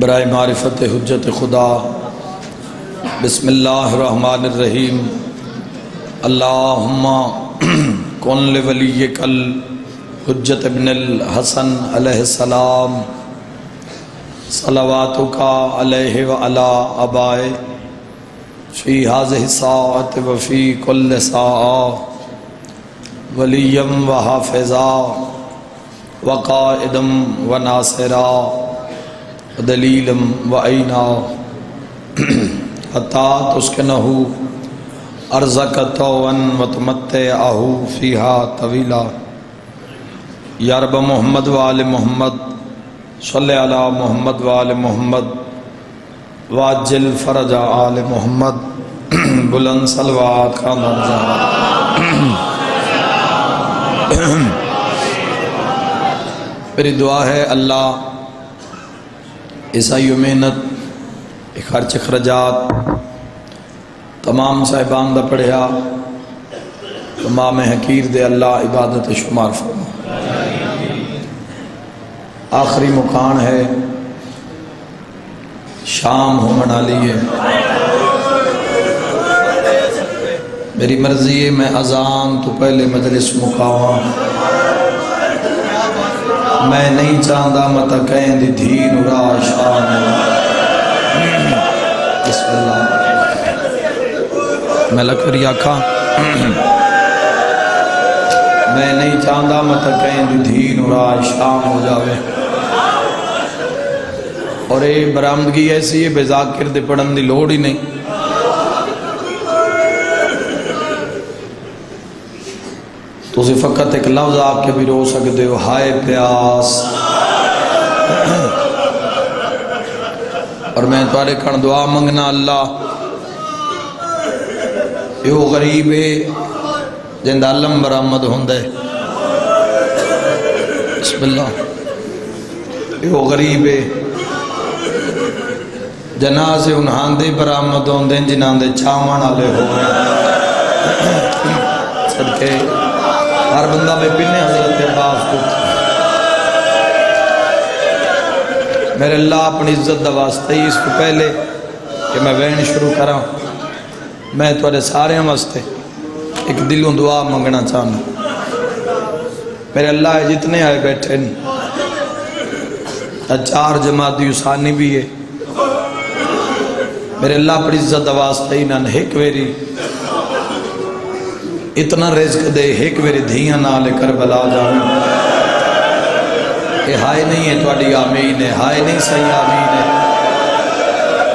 برائے معرفت حجت خدا، بسم اللہ الرحمن الرحیم۔ اللہم کن لولی کل حجت ابن الحسن علیہ السلام، صلواتک علیہ وعلا ابائے فی حاضح ساعت وفی کل ساعہ۔ ولیم و حافظہ وقائدم و ناصرہ دلیلم و عینا حتی تسکنہو ارزک توون و تمتعہو فیہا طویلا۔ یا رب محمد و آل محمد، صلی علی محمد و آل محمد، واجل فرج آل محمد، بلند صلوات کا منظر میری دعا ہے اللہ عیسائی و محنت خرچ اخراجات تمام صاحبان دا پڑھیا، تمام حقیر دے اللہ عبادت شمار فرما۔ آخری مکان ہے، شام ہو منا لیے میری مرضی ہے، میں اذان تو پہلے مجلس مکاواں میں نہیں چاہتا مت کہیں دی دھی نورا شان بسم اللہ۔ میں لکھری آکھا میں نہیں چاہتا مت کہیں دی دھی نورا شام ہو جاوے۔ اور یہ برامدگی ایسی ہے، بے ذاکر دے پڑھن دی لوڑ ہی نہیں۔ تو اسی فقط ایک لفظ آپ کے بھی رو سکتے ہو، ہائے پیاس۔ اور میں توارے کھڑ دعا منگنا اللہ۔ یہ غریب ہے جن علم برآمد ہوندے بسم اللہ۔ یہ غریب ہے جنازے انہاں دے برآمد ہوندے جنہاں دے چھاوان والے ہو صدقے۔ ہر بندہ میں پینے حضرت عباس کو۔ میرے اللہ اپنی عزت دا واسطہ ہی اس کو پہلے کہ میں وین شروع کرا میں تھوڑے سارے واسطے ایک دلوں دعا منگنا چاہنا۔ میرے اللہ جتنے آئے بیٹھے ہیں۔ چار جماعت یوسانی بھی ہے۔ میرے اللہ اپنی عزت دا واسطہ ہی نہ ایک ویری۔ اتنا رزق دے، ایک میری دھیاں نہ لے کر بلا جاؤں۔ یہ ہائے نہیں ہے توڑی آمین ہے، ہائے نہیں صحیح آمین ہے۔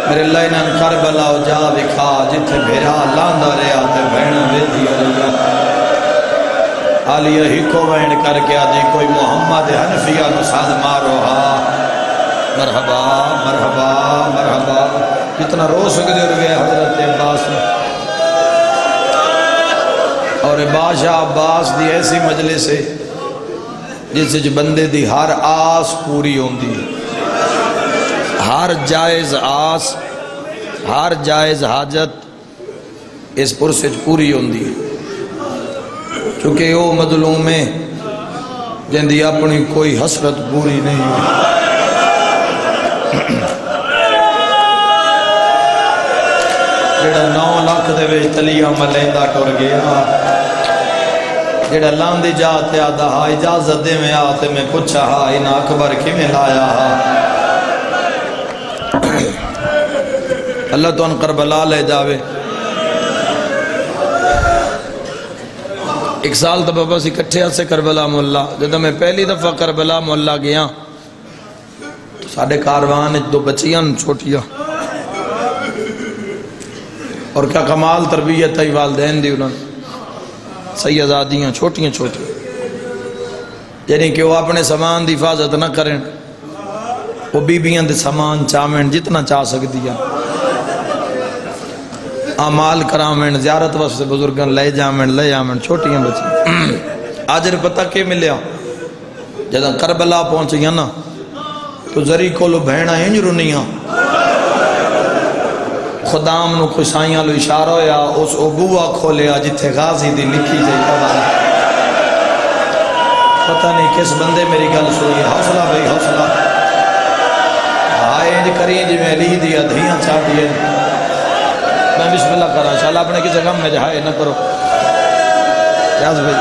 میرے اللہ انہاں کر بلا جا بکھا جتھے بھیرا لاندہ رہے آتے بہنہ بیدی علیہ آلیہ ہی کو بہن کر کے آدھی، کوئی محمد حنفیہ نساد مارو ہا۔ مرحبا مرحبا مرحبا۔ جتنا رو سکتے ہو گئے حضرت عباس نے اور بادشاہ عباس دی ایسی مجلس ہے جس بندے دی ہر آس پوری ہوندی ہر جائز آس، ہر جائز حاجت اس پرسج پوری ہوندی چونکہ وہ مظلوم ہے جن دی اپنی کوئی حسرت پوری نہیں جڑا نو لاکھ دے وے تلیاں ملیندہ ٹر گیا۔ جڑا لاندی جاتے آدھا ہا اجازت دے میں آتے میں پوچھا ہاں، ہا ان اکبر کی میں لایا؟ ہا اللہ تو ان کربلا لے جاوے۔ ایک سال تو بابا سی کٹھے سے کربلا مولا جدہ میں پہلی دفعہ کربلا مولا گیا، تو ساڑھے کاروان دو بچیاں چھوٹیاں۔ اور کیا کمال تربیت ہے والدین دی انہوں نے سیدادیاں، چھوٹیاں چھوٹیاں۔ یعنی کہ وہ اپنے سامان دی حفاظت نہ کریں۔ وہ بیبیاں دے سامان چاہمیں جتنا چاہ سکتی ہیں۔ آمال کرامیں زیارت واسطے بزرگاں لے جامیں لے جامیں چھوٹیاں بچی آجر پتہ کے ملیا؟ جدہ کربلا پہنچ گیا نا، تو ذری کو لو بہنہ انج رنیاں خدام نو خوشائیاں لو اشارہ ہویا، اس عبوہ کھولیا جتھے غازی دی لکھی جائے کبھالا پتہ نہیں کس بندے میری گل سوئی حوصلہ بھئی حوصلہ۔ ہائے، انج کری جی میں علی دیا دھیاں چاہ دیئے میں بسم اللہ کرا شاء اللہ اپنے کسی غم میں جہائے نہ کرو۔ یاز بھائی،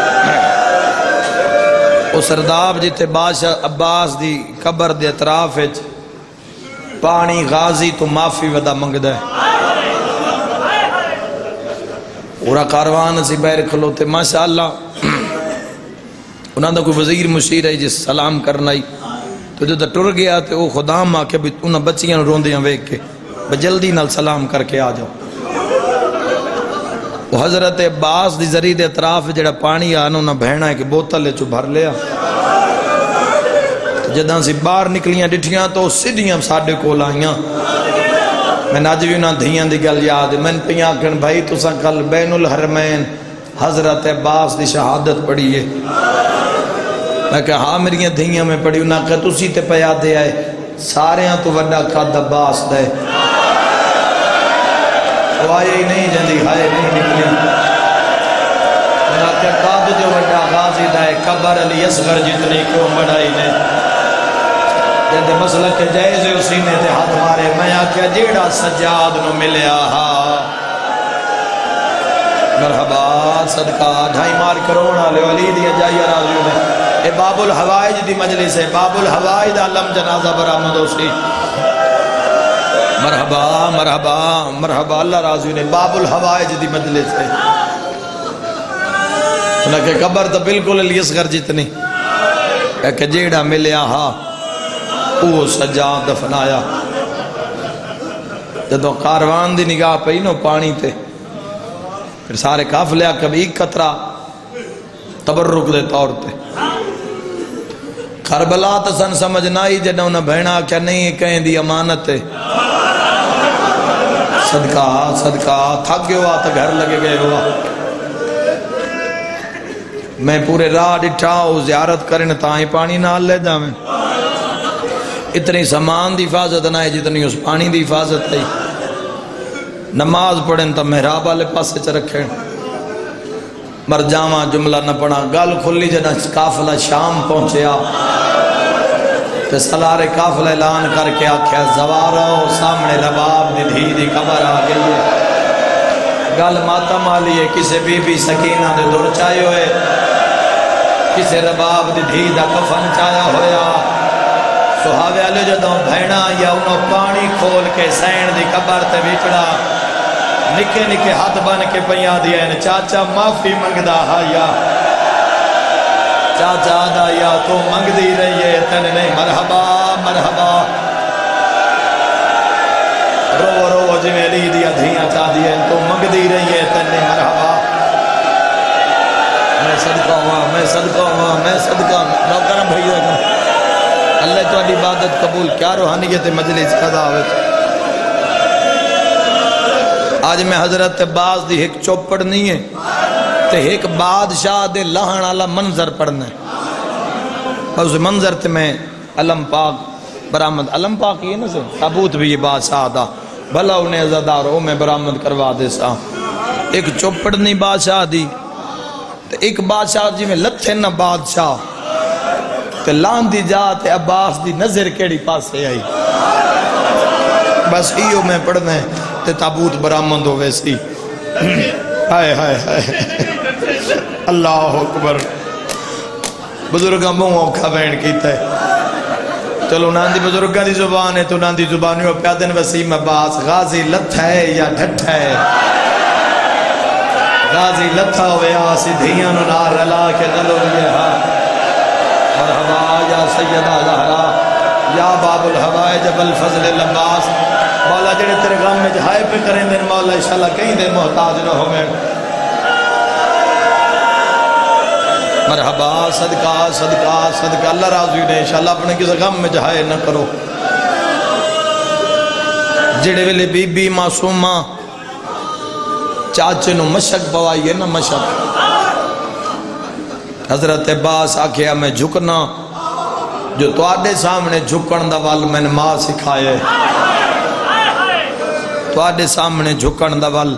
او سرداب جیتے بادشاہ عباس دی قبر دے اطراف وچ پانی غازی تو معافی ودا منگدا ہے۔ پورا کاروان سی بیر کھلوتے، ماشاءاللہ۔ انہاں دا کوئی وزیر مشیر ہے جس سلام کرنا ہی تو جو ٹر گیا تے وہ خدا ماں کے بھی انہاں بچیاں روندیاں ویک کے بجلدی نال سلام کر کے آ جاؤ۔ وہ حضرت عباس دی ذریع دے اطراف جڑا پانی آنا انہاں بہنا ہے کہ بوتل چو بھر لیا۔ جداں سی باہر نکلیاں، ڈٹھیاں تو سیدھیاں ساڈے کول آئیاں۔ میں ناج بھی انہاں دھیاں دی گل یاد میں پیاں کن بھائی تساں کل بین الحرمین حضرت عباس دی شہادت پڑھی ہے۔ میں کہا ہاں میری دھیاں میں پڑھی۔ انہاں کہا، تسی تے پیا دے آئے۔ سارے ہاں تو وڈا کھاد عباس دے وہ آئے ہی نہیں جندی ہائے نہیں نکلی۔ انہاں کہا کاد جو وڈا غازی دے قبر علی اصغر جتنی کیوں بڑھائی نے۔ جندے مسلک کے جائزے اسی نے تے ہاتھ مارے۔ میں آکھیا، جیڑا سجاد نو ملیا ہا۔ مرحبا، صدقہ، ڈھائی مار کرونا لے علی دیا جائیہ راضیوں نے اے باب الحوائج دی مجلس ہے۔ باب الحوائج دا علم جنازہ برآمد ہو سی۔ مرحبا مرحبا مرحبا، اللہ راضیوں نے باب الحوائج دی مجلس ہے۔ انہاں کہ قبر تو بالکل علی اصغر جتنی۔ کہ جیڑا ملیا ہا۔ وہ سجا دفنایا جدو کاروان دی نگاہ پئی نو پانی تے، پھر سارے کافلیا کبھی ایک قطرہ تبرک دے طور تے۔ کربلا تو سن سمجھ ہی جنہوں نے بہنا کیا نہیں کہیں دی امانت ہے صدقہ صدقہ، تھک گیا ہوا تو گھر لگے گئے ہوا۔ میں پورے راہ ڈٹھا ہوں، زیارت کرنے تاہیں پانی نال لے جاویں۔ اتنی سامان دی حفاظت نہ ہے جتنی اس پانی دی حفاظت ہے۔ نماز پڑھیں تو محراب والے پاسے چ رکھیں۔ مر جاواں جملہ نہ پڑھا گل کھلی جنا قافلہ شام پہنچیا۔ تے سلارے قافلہ اعلان کر کے آکھیا زوارو سامنے رباب دی دھی دی قبر آ گئی ہے۔ گل ماتم والی ہے، کسے بی بی سکینہ دے دور چاہے ہوئے۔ کسے رباب دی دھی دا کفن چایا ہویا۔ سہاوے والے جدوں بہنا یا انہوں پانی کھول کے سین دی قبر تے وچڑا، نکے نکے ہاتھ بن کے پیا دیا ہے چاچا معافی منگدا ہا چاچا دا یا تو منگ دی رہی ہے، تن نہیں مرحبا مرحبا۔ رو رو جی میں لی دیا دھیاں چاہ دیا تو منگ دی رہی ہے، تن نہیں مرحبا۔ میں صدقہ ہوا میں صدقہ ہوا میں صدقہ۔ ہوا کرم بھائی اللہ تو عبادت قبول، کیا روحانیت مجلس قضا ہوئے؟ آج میں حضرت باز دی ایک چوپڑ نہیں ہے، تے ایک بادشاہ دے لہن والا منظر پڑھنا ہے۔ اس منظر تے میں علم پاک، برآمد، علم پاک یہ نا سے تابوت بھی یہ بادشاہ دا۔ بھلا انہیں عزادار ہو میں برآمد کروا دے سا ایک چوپڑ نہیں بادشاہ دی، تے ایک بادشاہ جی میں لتھے نہ بادشاہ۔ تے لان دی جا تے عباس دی نظر کیڑی پاسے آئی۔ بس ایو میں پڑھنا ہے تے تابوت برآمد ہو ویسی ہائے ہائے ہائے۔ اللہ اکبر۔ بزرگاں منہ اوکھا بین کیتا ہے۔ چلو نان دی بزرگاں دی زبان ہے تو نان دی زبانی ہو پیادن وسیم عباس، غازی لتھ ہے یا ڈھٹ ہے؟ غازی لتھا ہوئے آسی دھیاں نو نار رلا کے دلو یہ ہاں۔ مرحبا یا سیدہ زہرا، یا باب الحوائے جب الفضل لباس مولا جڑے تیرے غم میں جہائے پہ کریں دن مولا انشاءاللہ کہیں دے محتاج نہ ہو میں مرحبا، صدقہ صدقہ صدقہ، اللہ راضی نے انشاءاللہ اپنے کسی غم میں جہائے نہ کرو۔ جڑے ویلے بی بی معصومہ چاچے نو مشک پوائیے نا مشک حضرت عباس آکھیا میں جھکنا۔ جو تو آڈے سامنے جھکن دا وال میں نے ماں سکھائے۔ تو آڈے سامنے جھکن دا وال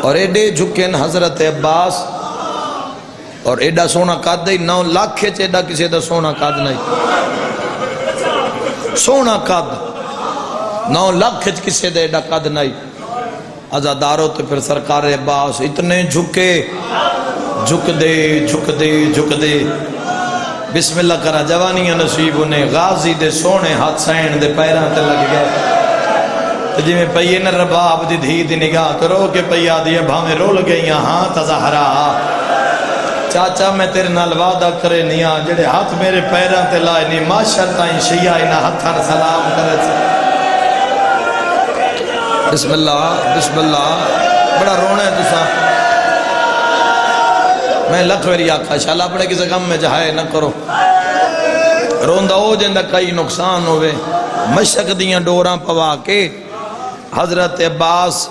اور ایڈے جھکن حضرت عباس۔ اور ایڈا سونا قد دے نو لاکھے چے ایڈا کسی دا سونا قد نہیں۔ سونا قد۔ نو لکھ کسے دے ڈکد نہیں۔ ازادارو تو پھر سرکار عباس اتنے جھکے۔ جھک دے جھک دے جھک دے بسم اللہ کرا جوانیاں نصیب انہیں غازی دے سونے ہاتھ سائن دے پیران تے لگ گئے۔ تو جی میں پئیے نہ رباب دی دھی دی نگاہ کرو کہ پئیا دیئے بھامے رول گئی ہاں تظاہرہ چاچا میں تیرے نال وعدہ کرے نیا جڑے ہاتھ میرے پیران تے لائے نہیں ماشر تائیں شیعہ انہ ہتھر سلام کرے۔ چھے بسم اللہ بسم اللہ۔ بڑا رونا ہے تسا میں لکھ ویری آکھا شاءاللہ اپنے کسی غم میں جہائے نہ کرو۔ روندہ ہو جندہ کئی نقصان ہوئے۔ مشک دیاں ڈوراں پوا کے۔ حضرت عباس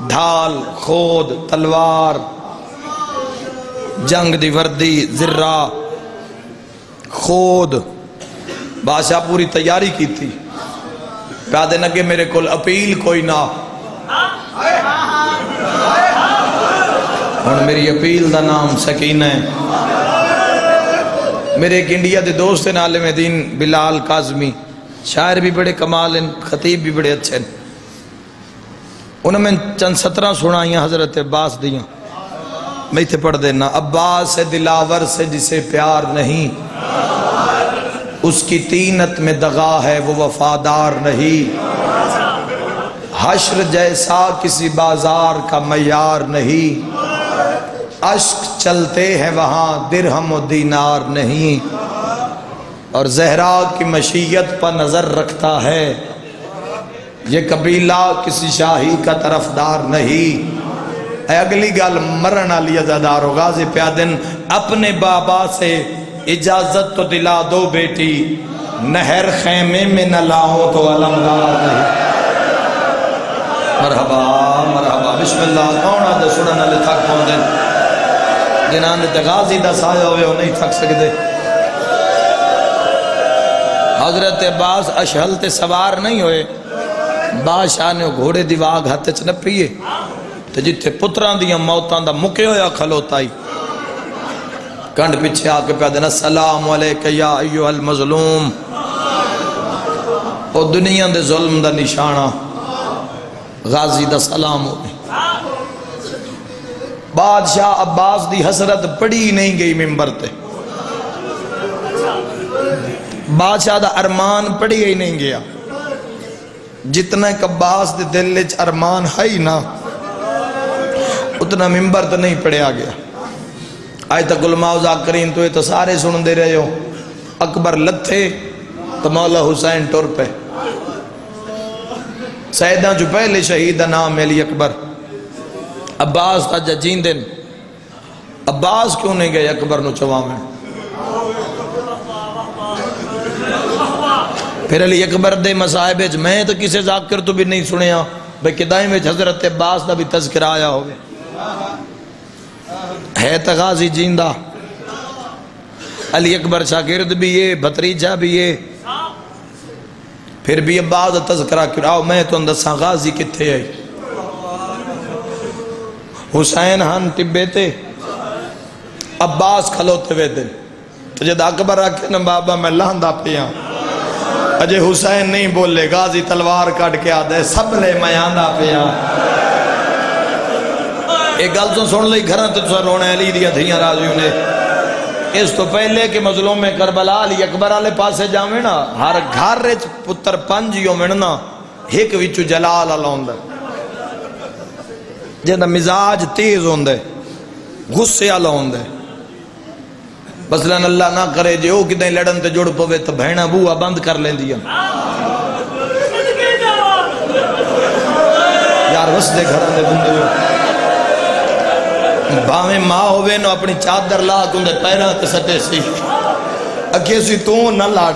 ڈھال خود، تلوار، جنگ دی وردی ذرہ خود۔ بادشاہ پوری تیاری کی تھی پیادے نگے میرے کل اپیل کوئی نہ۔ اور میری اپیل دا نام سکین ہے میرے ایک انڈیا دے دوست ہیں عالم دین بلال کازمی شاعر بھی بڑے کمال ہیں خطیب بھی بڑے اچھے ہیں انہوں میں چند سترہ سنائیاں حضرت عباس دیاں میں تھے پڑھ دینا عباس سے دلاور سے جسے پیار نہیں اس کی تینت میں دغا ہے وہ وفادار نہیں حشر جیسا کسی بازار کا میار نہیں عشق چلتے ہیں وہاں، درہم و دینار نہیں۔ اور زہرا کی مشیت پر نظر رکھتا ہے۔ یہ قبیلہ کسی شاہی کا طرف دار نہیں۔ اے اگلی گال مرن علی ازادار و غازی پیادن، اپنے بابا سے اجازت تو دلا دو بیٹی۔ نہر خیمے میں نہ لاؤ تو علمدار نہیں۔ مرحبا مرحبا، بسم اللہ۔ کون آدھے سڑن علی تھک پہن دن جنہاں نے غازی دا سایہ ہوئے، ہو نہیں تھک سکتے حضرت عباس اشہل تے سوار نہیں ہوئے۔ بادشاہ نے گھوڑے دی واگ ہاتھ چ نہ تے جتھے پتراں دیاں موتاں دا مکے ہویا کھلوتا ہی۔ کنڈ پیچھے آ کے پیا دینا سلام علیکہ یا ایوہ المظلوم. او دنیا دے ظلم دا نشانہ۔ غازی دا سلام ہو۔ بادشاہ عباس دی حسرت پڑی نہیں گئی ممبر تے۔ بادشاہ دا ارمان پڑی ہی نہیں گیا۔ جتنا ایک عباس دے دل لچ ارمان ہے ہی نا، اتنا ممبر تو نہیں پڑیا گیا۔ آئے تک علماء ذاکرین تو یہ تو سارے سن دے رہے ہو۔ اکبر لتھے تو مولا حسین ٹور پہ سیدہ جو پہلے شہید نام علی اکبر۔ عباس تا جا جیندن. عباس کیوں نہیں گئے اکبر نو چواں میں پھر علی اکبر دے مسائب ہے میں تو کسے ذاکر تو بھی نہیں سنیا بھئی کدائیں میں حضرت عباس دا بھی تذکر آیا ہوئے۔ ہے تغازی جیندہ علی اکبر شاگرد بھی یہ بطریجہ بھی یہ پھر بھی عباس تذکرہ کراؤ میں تو اندسا غازی کتھے آئی حسین ہن طبے تے، عباس کھلوتے ہوئے دن۔ تو جد اکبر رکھے نا بابا میں لاندہ پیا اجے حسین نہیں بولے، غازی تلوار کٹ کے آدھے سب لے میں آندہ پیا ایک گل تو سن لئی گھران تو سر رونے علی دیا دھیاں راضیوں نے۔ اس تو پہلے کہ مظلوم میں کربلا علی اکبر آلے پاسے جاویں نا، ہر گھر رچ پتر پنجیوں مننا ایک وچو جلال اللہ جہاں مزاج تیز ہوندے، غصے آلہ ہوندے۔ مثلاً اللہ نہ کرے جو کدیں لڑن تے جڑ پوے تو بہنا بوہ بند کر لیں دیا یار وس دے گھر دے بندے۔ جو باویں ماں ہوئے نو اپنی چادر لا کندے پیران تے سٹے سی۔ اکھے سی تو نہ لڑ،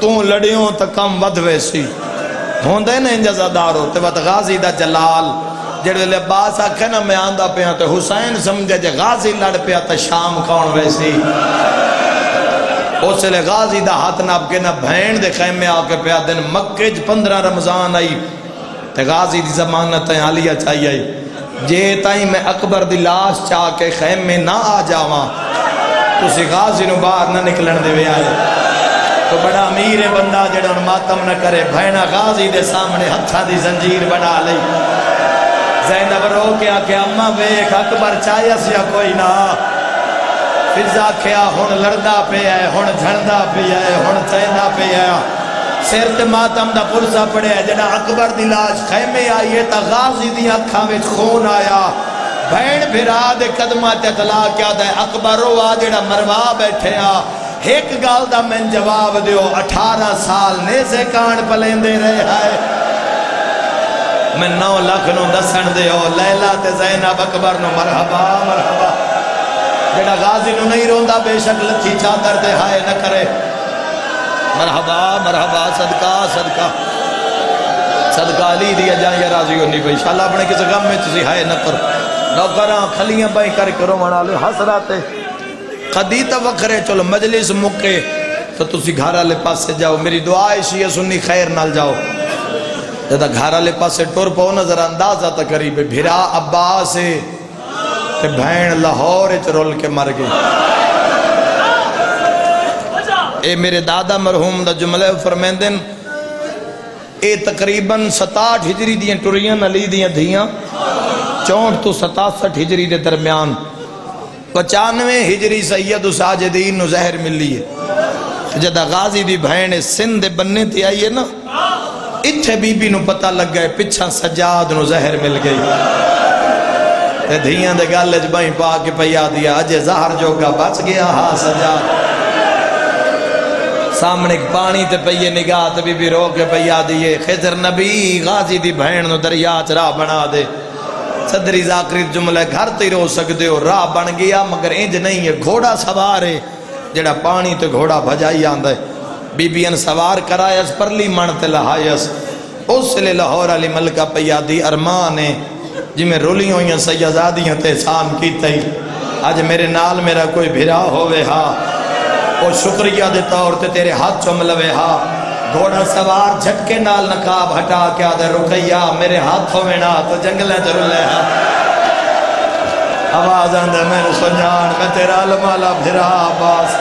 تو لڑیوں تا کم ودوے سی۔ ہوندے نا انجازہ دارو تے وقت غازی دا جلال۔ جڑے لے باس آکھے نا، میں آندہ پیا تو حسین سمجھے جے غازی لڑ پیا تو شام کون ویسی۔ اس لے غازی دا ہاتھ ناب کے نا بھین دے خیمے آکے پیا دن مکہ ج پندرہ رمضان آئی۔ تے غازی دی زمانت عالیہ چاہیے آئی۔ جے تائیں میں اکبر دی لاش چاہ کے خیمے نہ آ جاواں تو سی غازی نو باہر نہ نکلن دے وے آئے۔ تو بڑا امیر بندہ جڑا ماتم نہ کرے بھینا غازی دے سامنے ہتھا دی زنجیر بنا لئی۔ زینب رو کے آکے اممہ بیک اکبر چاہیا سیا کوئی نہ۔ فضا کیا ہون لڑدا پہ آئے ہون جھڑدا پہ آئے ہون چہنا پہ آئے سر تے ماتم دا پرسا پڑے ہے، جڑا اکبر دی لاش خیمے آئیے تا غازی دی اکھاں وچ خون آیا۔ بھین بھرا دے قدمہ تے اطلاع کیا دے اکبر رو آ، جڑا مروا بیٹھے آ۔ ایک گال دا میں جواب دیو، اٹھارہ سال نیزے کان پلیندے رہے آئے۔ میں نو لکھ نو دسن دیو، لیلہ تے زینب اکبر نو مرحبا مرحبا۔ جڑا غازی نو نہیں روندہ بے شک لچھی چادر دے ہائے نہ کرے۔ مرحبا مرحبا، صدقہ صدقہ۔ صدقہ علی دیا جائیں یا راضی ہونی بھئی شاءاللہ اپنے کس غم میں تسی ہائے نہ کر نوکران کھلیاں بائی کر کرو منا لے حسراتے قدیتا وکھرے، چلو مجلس مکے۔ تو تسی گھارا لے پاس سے جاؤ۔ میری دعائے شیئے سنی خیر نال جاؤ۔ جدا گھارا لے پاس ٹور پاؤ نظر اندازہ تا قریب بھیرا عباس کہ بھین لاہور چرول کے مر گئے اے میرے دادا مرحوم دا جملے فرمین دن اے تقریباً ستاٹھ ہجری دیاں ٹوریاں نلی دیاں دھیاں چونٹ تو ستاسٹھ ہجری دے درمیان۔ پچانوے ہجری سید ساجدین نو زہر ملی ہے۔ جدہ غازی دی بھائنے سندھ بننے تھی آئیے نا اتھے بی بی نو پتہ لگ گئے پچھا سجاد نو زہر مل گئی۔ دھیاں دے گالج بائیں پا کے پیا دیا۔ اجے زہر جو کا بچ گیا ہاں سجاد۔ سامنے پانی تے پئیے نگاہ تے بی بی رو کے پیا دیئے۔ خضر نبی غازی دی بہن نو دریا چرا بنا دے۔ صدری ذاکری جملے گھر تے رو سکتے ہو۔ راہ بن گیا مگر انج نہیں ہے، گھوڑا سوار ہے۔ جڑا پانی تے گھوڑا بھجائی آندے بی بی ان سوار کرائیس پرلی من تے لہائیس اس لیے لاہور علی ملکہ پیا دی ارمان ہے جی میں رولی ہوئیاں سیزادیاں تے سام کی تے آج میرے نال میرا کوئی بھرا ہوئے ہاں اور شکریہ دیتا اور تے تیرے ہاتھ چملوے ہاں گھوڑا سوار جھٹکے نال نقاب ہٹا کیا دے رکھیا، میرے ہاتھوں میں نا تو جنگلیں جرلے ہاں آواز اندر میں نے سنجان میں تیرا لمالا بھرا باس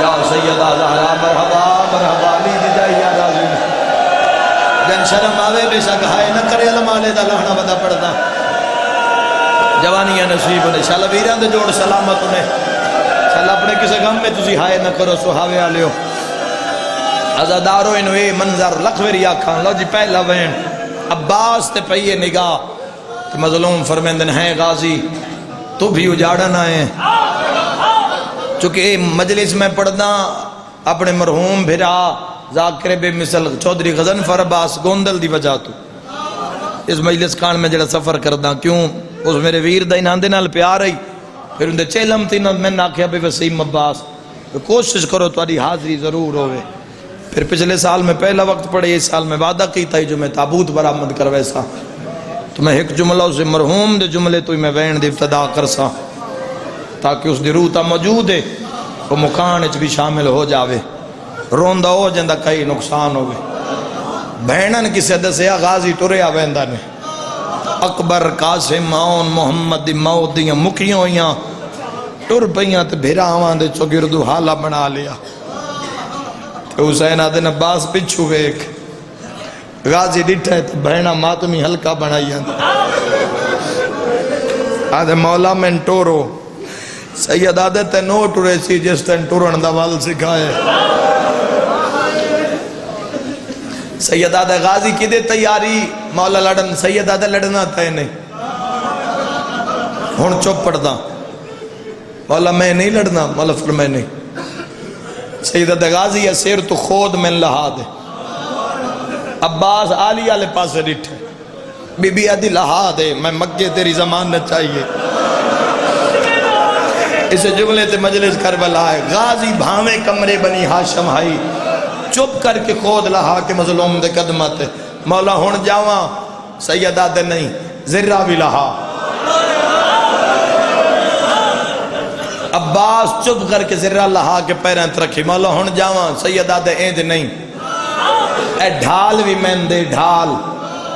یا سیدہ زہرا مرحبا مرحبا لی دی جائی یا رازی جن شرم آوے بے شک ہائے نہ کرے لمالے دا لہنا بدا پڑتا جوانیاں نصیب نے شاء اللہ ویران دے جوڑ سلامت انہیں اللہ اپنے کسے غم میں تسی ہائے نہ کرو، سہاوے آلیو۔ ازادارو انوے منظر لکھوری آکھان لو جی پہلا وین۔ عباس تے پہیے نگاہ۔ مظلوم فرمیندن ہیں غازی، تو بھی اجاڑنا ہے چونکہ مجلس میں پڑھنا، اپنے مرحوم بھرا، ذاکر بے مثل چودری غزن فرباس گوندل دی وجہ تو۔ اس مجلس کان میں جڑا سفر کردہ کیوں؟ اس میرے ویر دا انہاں دے نال پیار رہی پھر اندھے چیلم تھی نا میں ناکھیا بے وسیم عباس کوشش کرو تو حاضری ضرور ہوئے پھر پچھلے سال میں پہلا وقت پڑے، اس سال میں وعدہ کی تھی جو میں تابوت برآمد کر ویسا تو میں ایک جملہ اسے مرحوم دے جملے تو ہی میں وین دے ابتدا کر سا تاکہ اس دی روح تا موجود ہے، وہ مکان بھی شامل ہو جاوے۔ روندہ ہو جندہ کئی نقصان ہوئے بہنن کسی دسیا غازی ٹریا ویندہ نے۔ اکبر، قاسم آن محمد موت دیاں مکیوں ہویاں۔ ٹر پہیاں تے بھیرا آوان دے چوگردو حالا بنا لیا۔ تے حسین آدھن عباس پچھو ایک غازی ڈٹھے تے بہنہ ماتمی ہلکا بنائیاں۔ آدھے مولا میں ٹورو۔ سید آدھے تے نو ٹورے سی جس تے ٹورن دا وال سکھائے سید آدھے غازی کی دے تیاری، مولا لڑن سید آدھے لڑنا تے نہیں۔ ہون چوپ پڑھ دا۔ مولا میں نہیں لڑنا، مولا فرمائے نہیں۔ سید آدھے غازی ہے، سیر تو خود میں لہا دے۔ عباس آلی آلے پاس ریٹھے بی بی آدھی لہا دے، میں مکہ تیری زمان نہ چاہیے۔ اسے جملے تے مجلس کربلا ہے۔ غازی بھامے کمرے بنی ہاشم ہائی۔ چپ کر کے خود لہا کے مظلوم دے قدمت۔ مولا ہون جاواں، سیدہ دے نہیں ذرہ بھی لہا۔ عباس چپ کر کے ذرہ لہا کے پیریں ترکھی۔ مولا ہون جاواں، سیدہ دے ایند نہیں۔ اے ڈھال بھی میں دے ڈھال۔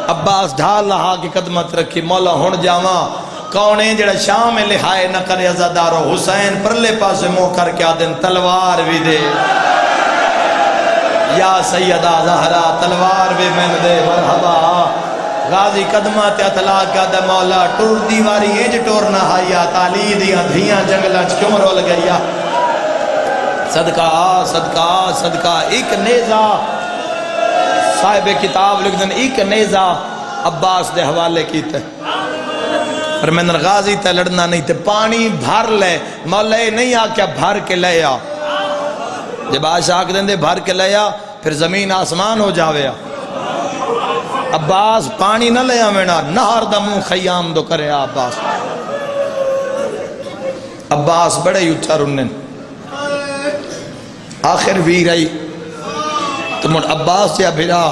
عباس ڈھال لہا کے قدمت رکھی۔ مولا ہون جاواں کونے جڑا شام میں لہائے نہ کرے ازادارو حسین، پرلے پاسے مو کر کے آدن تلوار بھی دے۔ یا سیدہ زہرا، تلوار بھی من دے، مرحبا۔ غازی قدمہ تے اطلاع کا دے مولا، ٹور دیواری ایج ٹور نہ ہایا تالی دیا دھیاں جنگلہ چکم رول گیا صدقہ صدقہ صدقہ۔ ایک نیزہ۔ صاحب کتاب لکھ دن، ایک نیزہ عباس دے حوالے کی تے پر میں غازی تے لڑنا نہیں تے پانی بھر لے مولے نہیں آکیا بھر کے لے آ۔ جب آشا آکھ دیں دے بھر کے لے آ، پھر زمین آسمان ہو جاوے آ۔ عباس پانی نہ لے آمینا نہار دمو خیام دو کرے عباس۔ عباس بڑے ہی اچھا رنن آخر بھی رہی تو من عباس یا بھرا۔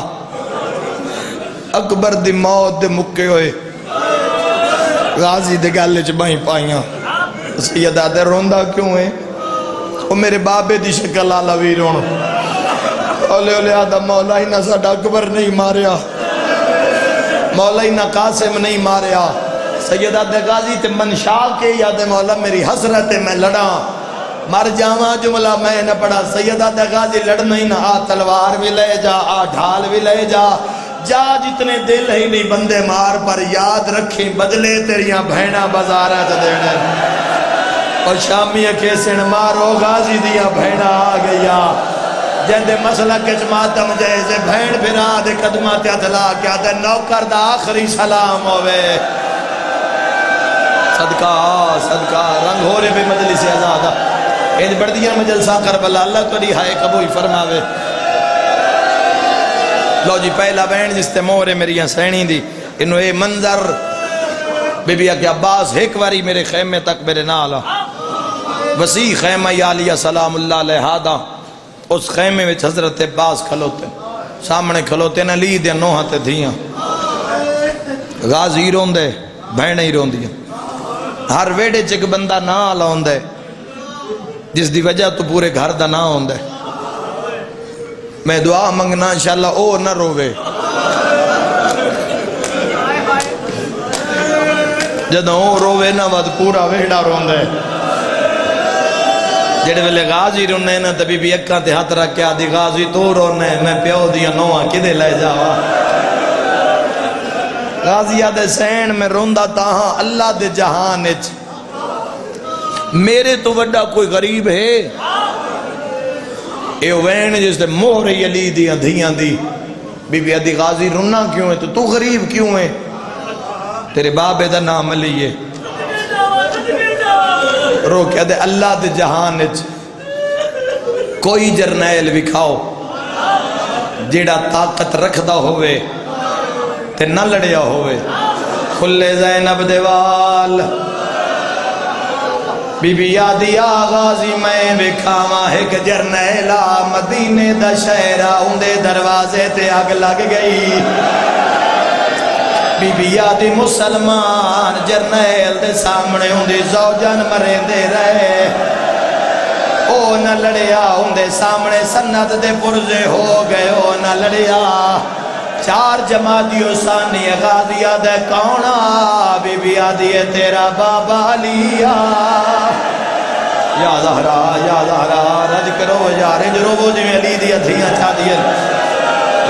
اکبر دی موت دے مکے ہوئے۔ غازی دے گالے چھ بائیں پائیاں۔ سیدہ دے روندہ کیوں ہے؟ وہ میرے بابے دی شکل آلہ بھی رون اولے اولے آدھا مولا ہی نہ ساڑھا اکبر نہیں ماریا۔ مولا ہی نہ قاسم نہیں ماریا۔ سیدہ دے غازی تے منشا کے یاد مولا میری حسرت میں لڑا مر جاواں جملہ میں نہ پڑا سیدہ دے غازی لڑنا ہی نہ آ، تلوار بھی لے جا، آ، ڈھال بھی لے جا۔ جا جتنے دل ہی نہیں بندے مار پر یاد رکھیں بدلے تیریاں بہنہ بزارت دینے اور شامی کیسن مارو غازی دیا بہنہ آ گیا جہندے مسئلہ کچ ماتم جیسے بہن بھرا دے قدمات اتلا کیا دے۔ نوکر دا آخری سلام ہوئے صدقہ صدقہ، رنگ ہو رہے بھی مجلس ازادہ این بڑھدیاں مجلسہ کربلا، اللہ کو رہائے قبول فرماوے۔ لو جی پہلا بہن جس تے مورے میری سینی دی انہوں اے منظر بی بی اکی عباس ایک واری میرے خیمے تک میرے نالا وسیع خیمہ یا علیہ سلام اللہ لہذا اس خیمے میں حضرت عباس کھلوتے سامنے کھلوتے نہ لی دیا نوہا تے دھیاں غازی رون دے بہنے ہی رون دیا ہر ویڈے چک بندہ نہ آلہ ہون دے جس دی وجہ تو پورے گھر دا نہ ہون دے میں دعا منگنا انشاءاللہ او نہ روے جدہ او روے نہ ود پورا ویڑا رون دے جڑے ویلے غازی رونے نا، تبھی بھی اکاں تے ہاتھ رکھ کے آدھی غازی تو رونے میں پیو دیا نوہ کدے لے جاوا غازی آدھے سین میں روندہ تاہاں اللہ دے جہان اچ میرے تو وڈا کوئی غریب ہے۔ اے وین جس دے مہر یلی دیا دھیاں دی بی بی ادھی غازی رونا کیوں ہے تو تو غریب کیوں ہے تیرے بابے دا نام لیے رو کیا دے اللہ دے جہان اچ کوئی جرنیل وکھاؤ جیڑا طاقت رکھ دا ہوئے تے نہ لڑیا ہوئے کھلے زینب دیوال بی بی یادی آغازی میں وکھاواں ایک جرنیلا مدینے دا شہرہ اندے دروازے تے اگ لگ گئی۔ بی بی یادی مسلمان جرنیل دے سامنے اندے زوجن مرے دے رہے۔ او نہ لڑیا اندے سامنے سنت دے پرزے ہو گئے۔ او نہ لڑیا۔ چار جماعتیوں سانی غازیہ دے کونا بی بی آدھی تیرا بابا لیا یا زہرا یا زہرا، رج کرو یا رج رو وہ جو علی دی ادھیاں چھا دیا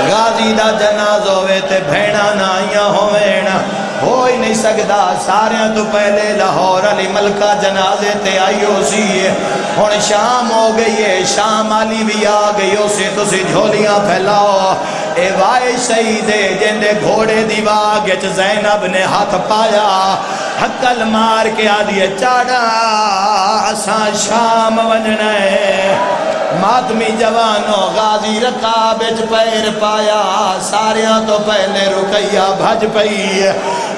غازی دا جناز ہوئے تے بھینا نائیاں ہوئے نا ہو ہی نہیں سکتا ساریاں تو پہلے لاہور علی ملکہ جنازے تے آئی ہو سی۔ ہون شام ہو گئی ہے، شام علی بھی آ گئی ہو سی۔ تو سی جھولیاں پھیلاؤ۔ اے وائے شہیدے جندے گھوڑے دیواغ چ زینب نے ہاتھ پایا۔ حقل مار کے آدھیے چاڑا، اساں شام وننے ماتمی جوانوں، غازی رکابج پیر پایا۔ ساریاں تو پہلے رکیا بھج پئی۔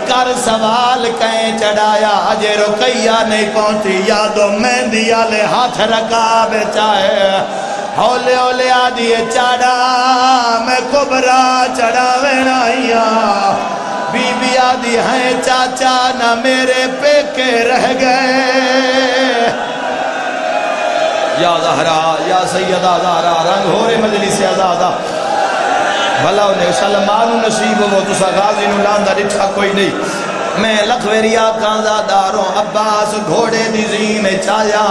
کر سوال کہیں چڑھایا جے رکیا نہیں پہنچی۔ یادو مہندی آلے ہاتھ رکابج آئے۔ ہولے ہولے آدھیے چڑھا میں کبرا چڑھا وینائیا بی بی آدھی ہیں چاچا، نہ میرے پیکے رہ گئے۔ یا زہرا، یا سیدہ زہرا، رنگ ہو رہے مجلس ازادہ بھلا انہیں سلمان نصیب وہ تو سا غازی نو لاندہ کوئی نہیں۔ میں لکھویری آقا زاداروں عباس گھوڑے دی زین چایا۔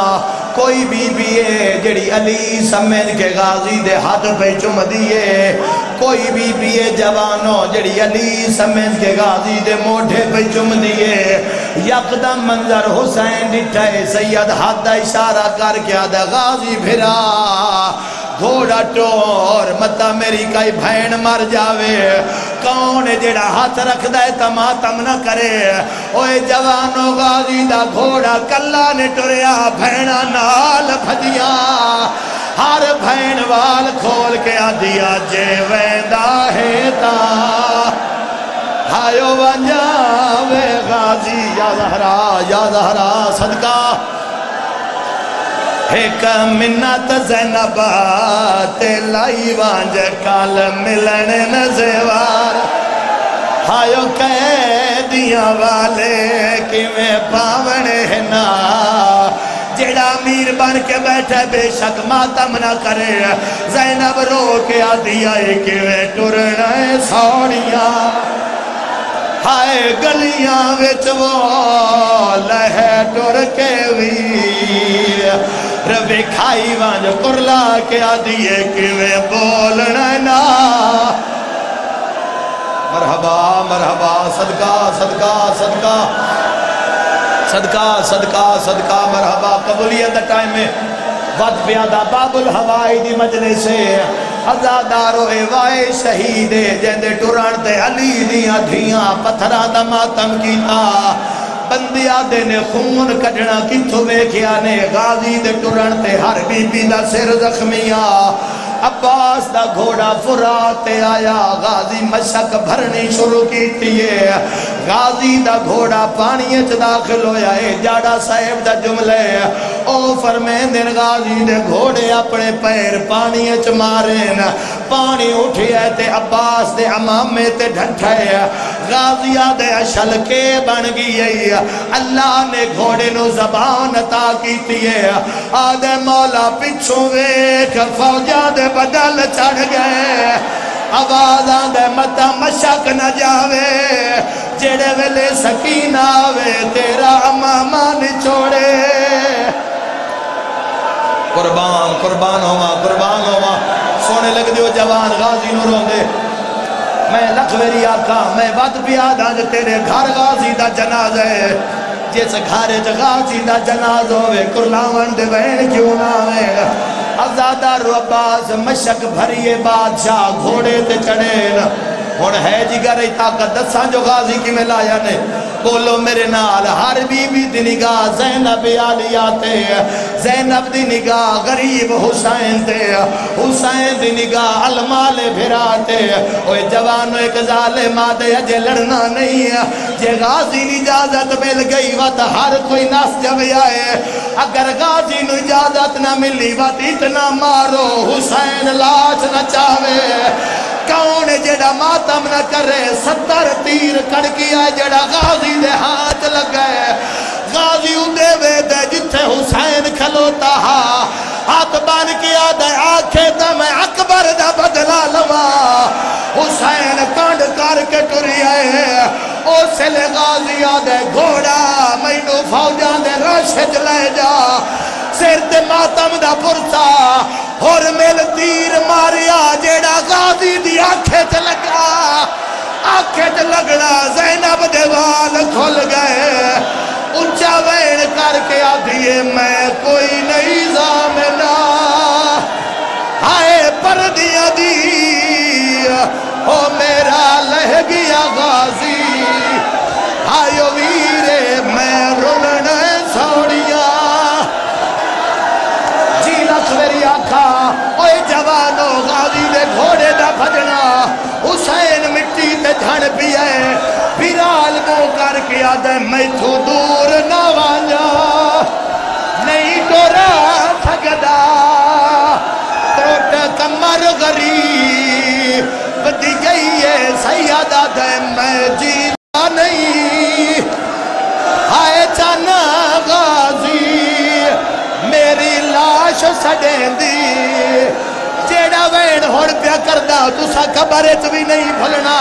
کوئی بی بی ہے جڑی علی سمجھ کے غازی دے ہاتھ پہ چم دیئے کوئی بی بی ہے جوانوں جڑی علی سمجھ کے غازی دے موٹھے پہ چم دیئے یقدم منظر حسین ڈٹھے سید حد اشارہ کر کے آدھا غازی بھرا گھوڑا ٹور متا میری کئی بھین مر جاوے کون جڑا ہاتھ رکھ دائے تماتم نہ کرے اوے جوانو غازی دا گھوڑا کلا نے ٹریا بھینا نال بھجیا ہر بھین وال کھول کے آدیا جے ویندہ ہے تا ہائیو ونجاوے غازی یا زہرا یا زہرا صدقہ ایک منت زینبات، لائی وانج کال ملن نزوار ہائیو قیدیاں والے کی میں پاونے نا؟ جڑا میر بن کے بیٹھے بے شک ماتم نہ کرے۔ زینب رو کے آدھی آئے کہ میں ٹرنے سوڑیاں ہائے گلیاں وچ وہ لہے ٹر کے ویر۔ ربی کھائی وانج کرلا کے آدھیے کیوے بولنا نا مرحبا مرحبا، صدقہ صدقہ صدقہ۔ صدقہ صدقہ صدقہ۔ مرحبا، قبولیت ٹائم میں وقت پیادہ باب الہوائی دی مجلے سے ازادارو اے وائے شہیدے جیندے ٹوران تے علی دیاں دھیاں پتھرہ دا ماتم کیتا۔ بندیا دے نے خون کجنا کتھو بے کیا نے؟ غازی دے ٹرن تے ہر بی بی دا سر زخمیا عباس دا گھوڑا فراتے آیا۔ غازی مشک بھرنی شروع کی تیئے غازی دا گھوڑا پانی اچھ داخل ہویا ہے۔ جاڑا صاحب دا جملے او فرمین دن غازی دے گھوڑے اپنے پیر پانی اچھ مارین پانی اٹھی ہے تے عباس دے امامے تے ڈھنٹھے غازیہ دے اشل کے بن گئی ہے۔ اللہ نے گھوڑے نو زبان عطا کی تیئے آدھے مولا پچھو ویک فوجہ دے بدل چڑھ گئے۔ آواز آدھے متا مشک نہ جاوے۔ جڑے ویلے سکین آوے، تیرا امامہ نچوڑے قربان قربان ہوا قربان ہوا سونے لگ دیو جوان غازی نو رو دے میں لکھویری آقا، میں ود پیاد آج تیرے گھر غازی دا جناز ہے۔ جیس گھر غازی دا جناز ہوئے کرلاون دے بین کیوں نہ ہوئے ازادہ رباز مشک بھریے بادشاہ گھوڑے تے چڑھے۔ ہون ہے جی گرے طاقت دسان جو غازی کی میں لایا نے؟ بولو میرے نال، ہر بی بی دی نگاہ زینب آلیاتے زینب دی نگاہ غریب حسین تے حسین دی نگاہ المال بھراتے اوہ جوانو ایک ظالم آدھے اجے لڑنا نہیں ہے۔ جے غازی نی اجازت مل گئی وات ہر کوئی ناس جب آئے۔ اگر غازی نو اجازت نہ ملی وات اتنا مارو، حسین لاچ نہ چاہے کون جڑا ماتم نہ کرے؟ ستر تیر کڑکی آئے جڑا غازی دے ہاتھ لگے۔ غازی اندے وے دے جتھے حسین کھلوتا ہا۔ ہاتھ بان کیا دے، آنکھے دا میں اکبر دا بدلا لوا۔ حسین کانڈ کار کے ٹری آئے۔ او سے لے غازی آدھے گھوڑا مینو فوجان دے راشد لے جا۔ سر تے ماتم دا پرسا۔ اور میل تیر ماریا، جیڑا غازی دی آنکھیں تے لگا۔ آنکھیں تے لگنا، زینب دیوال کھل گئے۔ اچھا وین کر کے آدھیے، میں کوئی نہیں زامنا۔ ہائے پردیاں دی، او میرا لہ گیا غازی۔ مو کر کے آدھے میں تو دور نہ وانجا نہیں ڈورا تھگدا ٹوٹ کمر غریب دی گئی ہے سیادہ دے میں جینا نہیں ہائے چانا غازی میری لاش سڑیں دی جیڑا وین ہوڑ پیا کردہ تسا کبرت بھی نہیں بھلنا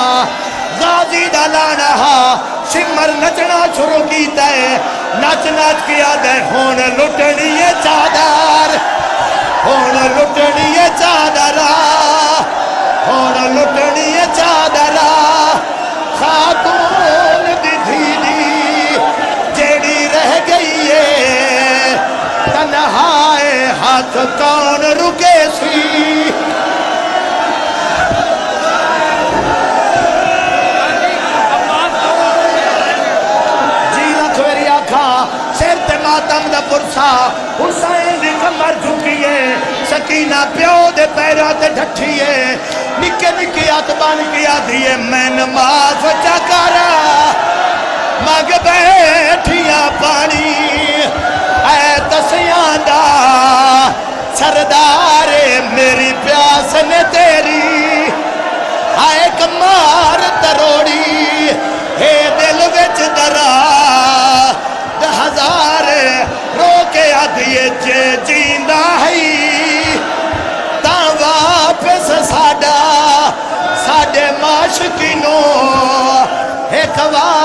غازی دا لانا سمر نچنا شروع کیتا ہے۔ نچ نچ کیا دے، ہون لٹنی ہے چادر۔ ہون لٹنی ہے چادر۔ ہون لٹنی ہے چادر۔ خاتون دی دھی دی جیڑی رہ گئی ہے۔ تنہائے ہاتھ کون رکے سی؟ ماتم حسین دی کمر جھکیے، سکینہ پیو دے پیرا تے ڈھٹھیے نکے نکے ہاتھ بان کیا دیے میں نماز چکارا مگ بیٹھیاں پانی، اے تسیاں دا، سردار میری پیاس نے تیری آئے کمار تروڑی ہے دل وچ درا دیئے آدھیے جیندہ ہی تاں واپس ساڈا ساڈے معاشقینوں ایک واپس